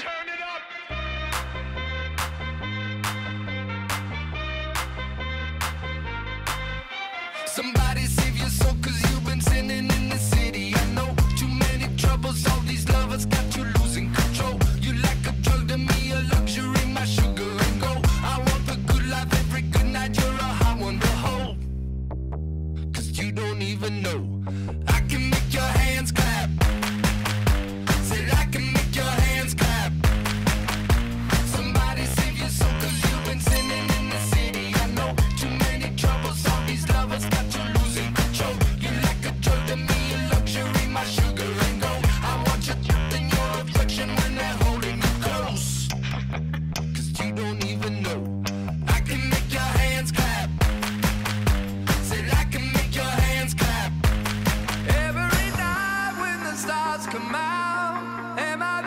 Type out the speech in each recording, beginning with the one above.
Turn it up! Somebody's come out. Am I?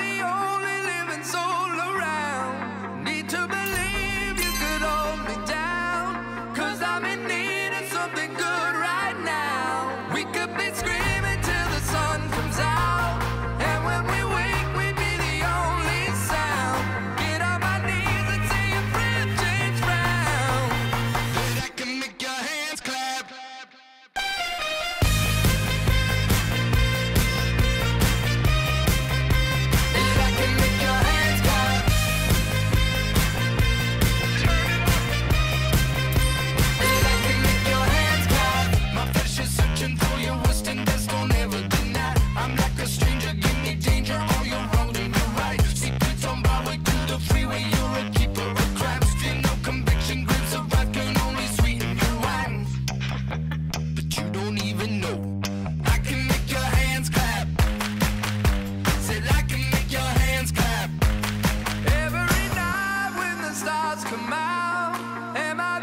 clouds come out, am I?